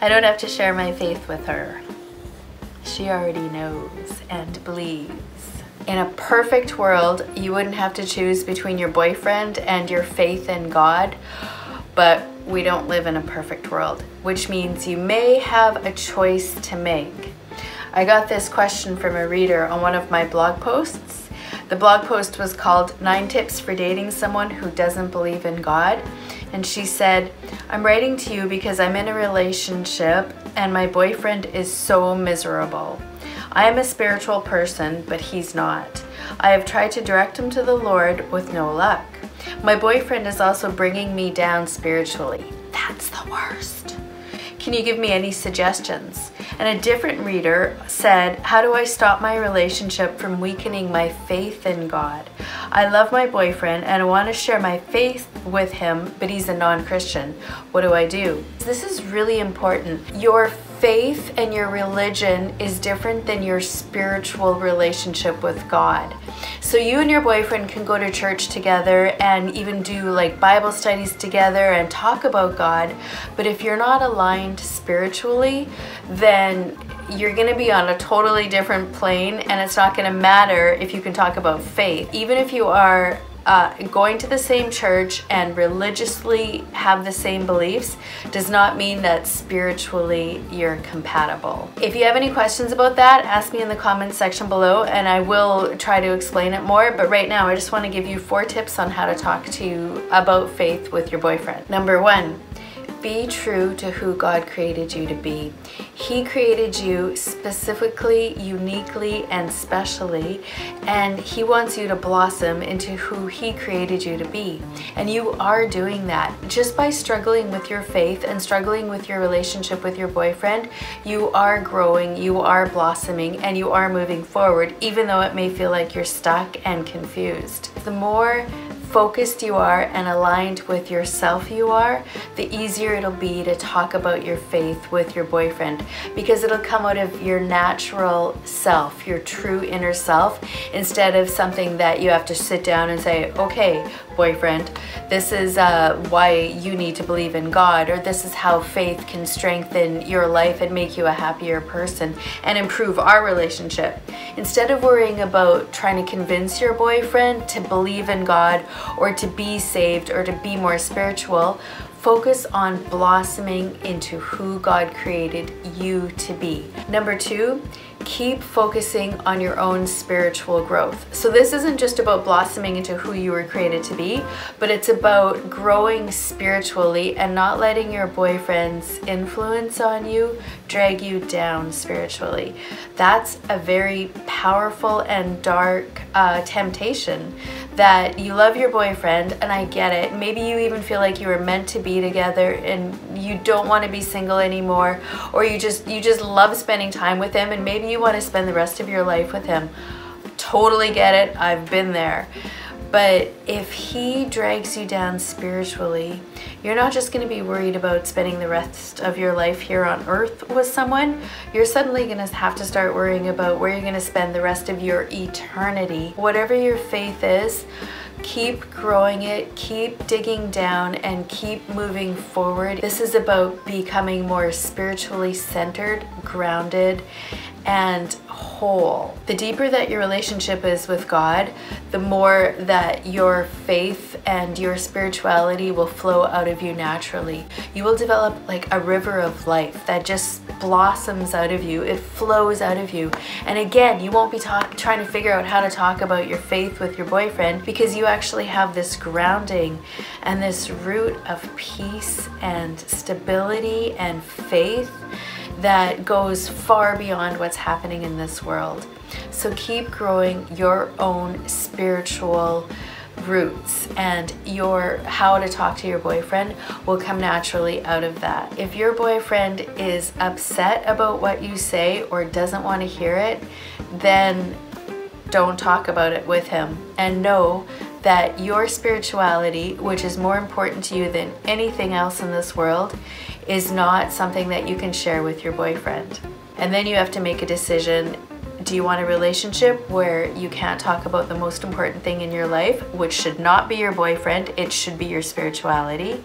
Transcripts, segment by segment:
I don't have to share my faith with her. She already knows and believes. In a perfect world, you wouldn't have to choose between your boyfriend and your faith in God, but we don't live in a perfect world, which means you may have a choice to make. I got this question from a reader on one of my blog posts. The blog post was called Nine Tips for Dating Someone Who Doesn't Believe in God. And she said, I'm writing to you because I'm in a relationship and my boyfriend is so miserable. I am a spiritual person, but he's not. I have tried to direct him to the Lord with no luck. My boyfriend is also bringing me down spiritually. That's the worst. Can you give me any suggestions? And a different reader said, How do I stop my relationship from weakening my faith in God? I love my boyfriend and I want to share my faith with him, but he's a non Christian. What do I do? This is really important. Your faith and your religion is different than your spiritual relationship with God. So you and your boyfriend can go to church together and even do like Bible studies together and talk about God. But if you're not aligned spiritually, then you're going to be on a totally different plane and it's not going to matter if you can talk about faith. Even if you are uh, going to the same church and religiously have the same beliefs does not mean that spiritually you're compatible. If you have any questions about that, ask me in the comments section below and I will try to explain it more. But right now, I just want to give you four tips on how to talk to you about faith with your boyfriend. Number one, be true to who God created you to be. He created you specifically, uniquely, and specially, and He wants you to blossom into who He created you to be. And you are doing that. Just by struggling with your faith and struggling with your relationship with your boyfriend, you are growing, you are blossoming, and you are moving forward, even though it may feel like you're stuck and confused. The more focused you are and aligned with yourself you are, the easier it'll be to talk about your faith with your boyfriend. Because it'll come out of your natural self, your true inner self, instead of something that you have to sit down and say, okay, boyfriend, this is uh, why you need to believe in God, or this is how faith can strengthen your life and make you a happier person and improve our relationship. Instead of worrying about trying to convince your boyfriend to believe in God or to be saved or to be more spiritual, focus on blossoming into who God created you to be. Number two, keep focusing on your own spiritual growth. So this isn't just about blossoming into who you were created to be, but it's about growing spiritually and not letting your boyfriend's influence on you drag you down spiritually. That's a very powerful and dark uh, temptation that you love your boyfriend and I get it. Maybe you even feel like you were meant to be together and you don't want to be single anymore or you just you just love spending time with him and maybe you want to spend the rest of your life with him. Totally get it. I've been there. But if he drags you down spiritually, you're not just going to be worried about spending the rest of your life here on earth with someone. You're suddenly going to have to start worrying about where you're going to spend the rest of your eternity. Whatever your faith is, keep growing it, keep digging down, and keep moving forward. This is about becoming more spiritually centered, grounded, and whole. The deeper that your relationship is with God, the more that your faith and your spirituality will flow out of you naturally. You will develop like a river of life that just blossoms out of you. It flows out of you. And again, you won't be trying to figure out how to talk about your faith with your boyfriend because you actually have this grounding and this root of peace and stability and faith that goes far beyond what's happening in this world. So keep growing your own spiritual roots and your how to talk to your boyfriend will come naturally out of that. If your boyfriend is upset about what you say or doesn't want to hear it, then don't talk about it with him and know that your spirituality, which is more important to you than anything else in this world, is not something that you can share with your boyfriend. And then you have to make a decision do you want a relationship where you can't talk about the most important thing in your life, which should not be your boyfriend, it should be your spirituality?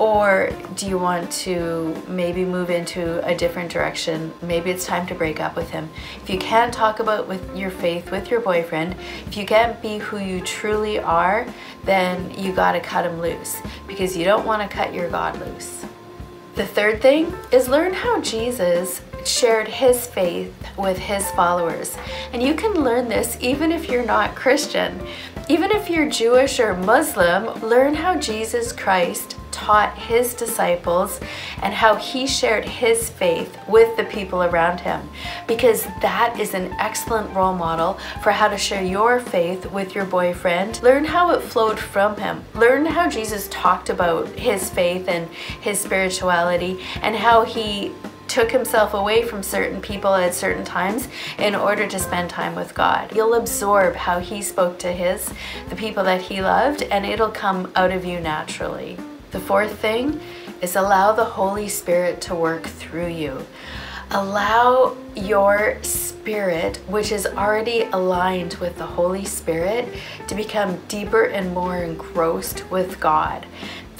Or do you want to maybe move into a different direction? Maybe it's time to break up with him. If you can't talk about with your faith with your boyfriend, if you can't be who you truly are, then you got to cut him loose because you don't want to cut your God loose. The third thing is learn how Jesus shared his faith with his followers. And you can learn this even if you're not Christian. Even if you're Jewish or Muslim, learn how Jesus Christ taught his disciples and how he shared his faith with the people around him. Because that is an excellent role model for how to share your faith with your boyfriend. Learn how it flowed from him. Learn how Jesus talked about his faith and his spirituality and how he took himself away from certain people at certain times in order to spend time with God. You'll absorb how he spoke to his, the people that he loved, and it'll come out of you naturally. The fourth thing is allow the Holy Spirit to work through you. Allow your spirit, which is already aligned with the Holy Spirit, to become deeper and more engrossed with God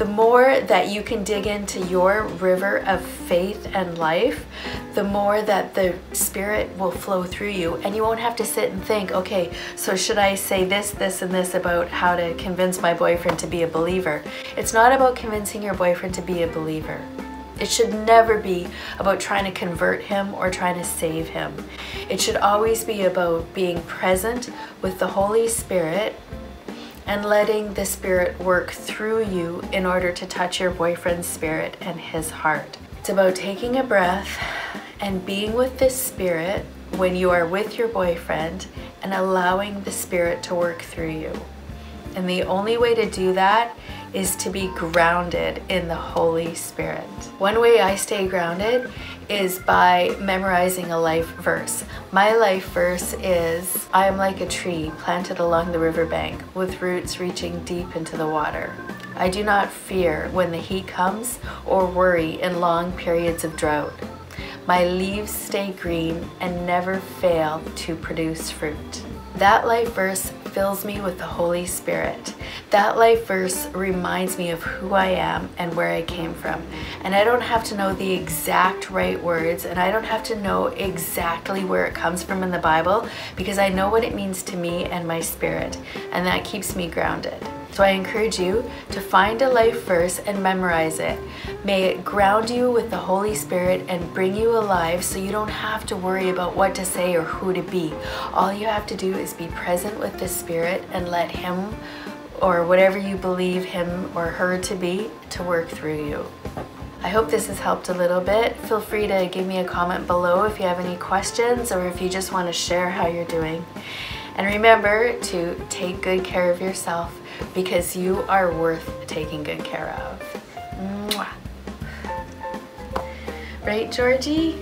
the more that you can dig into your river of faith and life, the more that the Spirit will flow through you. And you won't have to sit and think, okay, so should I say this, this, and this about how to convince my boyfriend to be a believer? It's not about convincing your boyfriend to be a believer. It should never be about trying to convert him or trying to save him. It should always be about being present with the Holy Spirit and letting the Spirit work through you in order to touch your boyfriend's spirit and his heart. It's about taking a breath and being with this Spirit when you are with your boyfriend and allowing the Spirit to work through you. And the only way to do that is to be grounded in the Holy Spirit. One way I stay grounded is by memorizing a life verse. My life verse is I am like a tree planted along the riverbank with roots reaching deep into the water. I do not fear when the heat comes or worry in long periods of drought. My leaves stay green and never fail to produce fruit. That life verse fills me with the Holy Spirit. That life verse reminds me of who I am and where I came from. And I don't have to know the exact right words and I don't have to know exactly where it comes from in the Bible because I know what it means to me and my spirit. And that keeps me grounded. So I encourage you to find a life verse and memorize it. May it ground you with the Holy Spirit and bring you alive so you don't have to worry about what to say or who to be. All you have to do is be present with the Spirit and let Him or whatever you believe Him or her to be to work through you. I hope this has helped a little bit. Feel free to give me a comment below if you have any questions or if you just want to share how you're doing. And remember to take good care of yourself because you are worth taking good care of. Mwah. Right, Georgie?